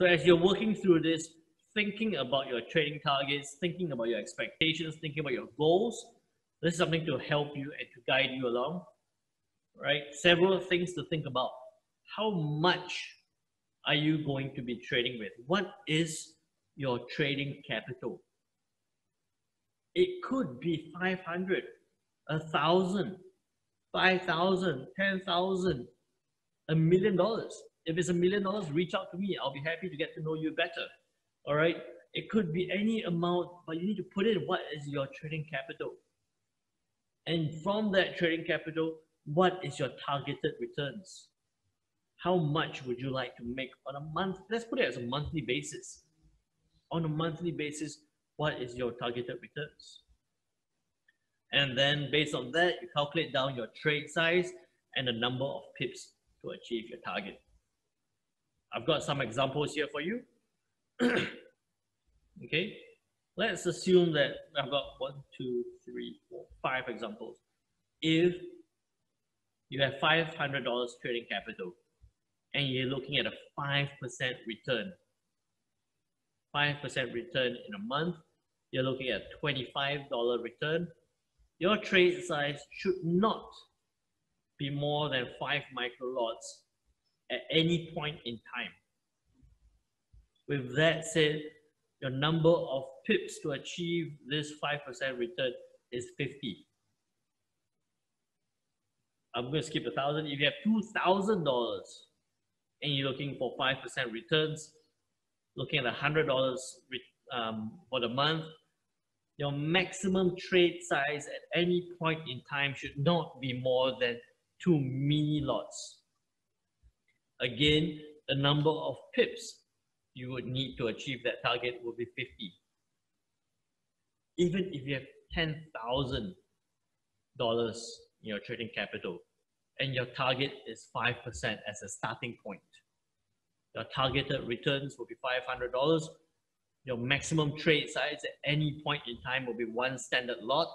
So as you're working through this, thinking about your trading targets, thinking about your expectations, thinking about your goals, this is something to help you and to guide you along, right? Several things to think about. How much are you going to be trading with? What is your trading capital? It could be 500, a thousand, 5,000, 10,000, a million dollars. If it's a million dollars, reach out to me. I'll be happy to get to know you better. All right. It could be any amount, but you need to put in what is your trading capital. And from that trading capital, what is your targeted returns? How much would you like to make on a month? Let's put it as a monthly basis. On a monthly basis, what is your targeted returns? And then based on that, you calculate down your trade size and the number of pips to achieve your target. I've got some examples here for you. okay, let's assume that I've got one, two, three, four, five examples. If you have $500 trading capital and you're looking at a 5% return, 5% return in a month, you're looking at $25 return, your trade size should not be more than five micro lots at any point in time. With that said, your number of pips to achieve this 5% return is 50. I'm going to skip a thousand. If you have $2,000 and you're looking for 5% returns, looking at $100 um, for the month, your maximum trade size at any point in time should not be more than two mini lots. Again, the number of pips you would need to achieve that target will be 50. Even if you have $10,000 in your trading capital and your target is 5% as a starting point, your targeted returns will be $500 your maximum trade size at any point in time will be one standard lot.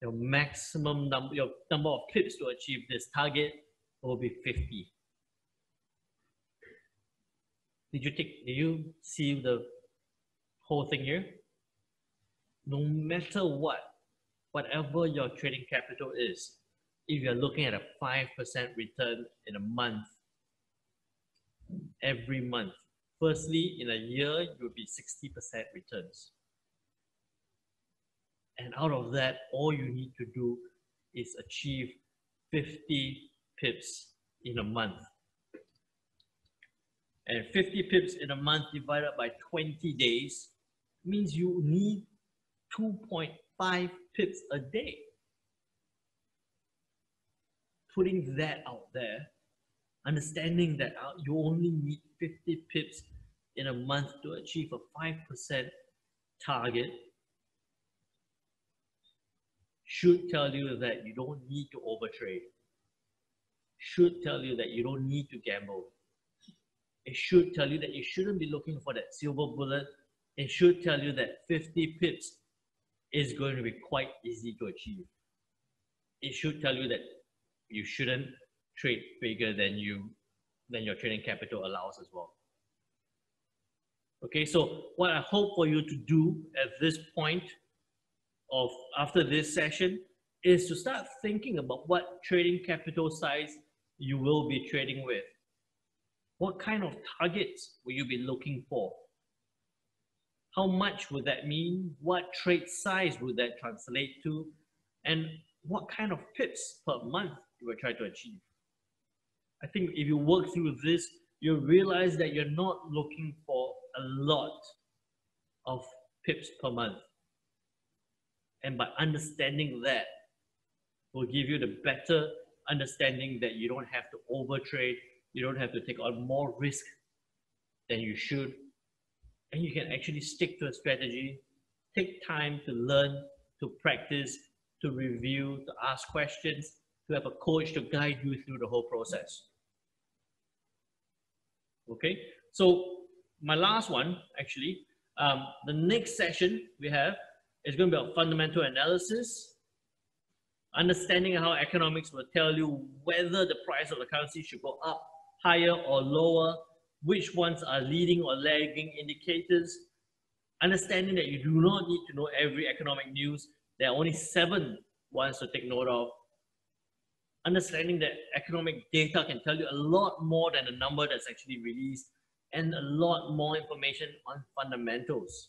Your maximum number, your number of pips to achieve this target will be 50. Did you take, did you see the whole thing here? No matter what, whatever your trading capital is, if you're looking at a 5% return in a month, every month, Firstly, in a year, you'll be 60% returns. And out of that, all you need to do is achieve 50 pips in a month. And 50 pips in a month divided by 20 days means you need 2.5 pips a day. Putting that out there, understanding that uh, you only need 50 pips in a month to achieve a 5% target should tell you that you don't need to overtrade. Should tell you that you don't need to gamble. It should tell you that you shouldn't be looking for that silver bullet. It should tell you that 50 pips is going to be quite easy to achieve. It should tell you that you shouldn't trade bigger than you than your trading capital allows as well. Okay, so what I hope for you to do at this point of after this session is to start thinking about what trading capital size you will be trading with. What kind of targets will you be looking for? How much would that mean? What trade size would that translate to? And what kind of pips per month you will try to achieve? I think if you work through this, you'll realize that you're not looking for a lot of pips per month. And by understanding that, will give you the better understanding that you don't have to overtrade, you don't have to take on more risk than you should, and you can actually stick to a strategy, take time to learn, to practice, to review, to ask questions, to have a coach to guide you through the whole process. Okay, so my last one, actually, um, the next session we have is going to be about fundamental analysis, understanding how economics will tell you whether the price of the currency should go up, higher or lower which ones are leading or lagging indicators, understanding that you do not need to know every economic news. There are only seven ones to take note of. Understanding that economic data can tell you a lot more than the number that's actually released and a lot more information on fundamentals.